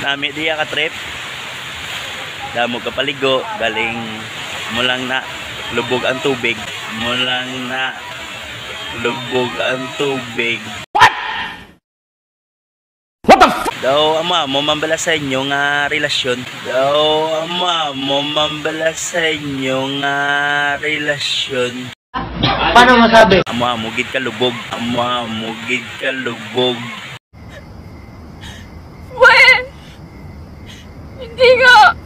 nami diya ka trip. Damo ka paligo, galing mo lang na lubog ang tubig. Mo lang na lubog ang tubig. Daw ama mo mambala sa inyo nga relasyon. Daw ama mo mambala sa inyo nga relasyon. Paano masabi? Ama mugid ka lubog. Ama mugid ka lubog. 你这个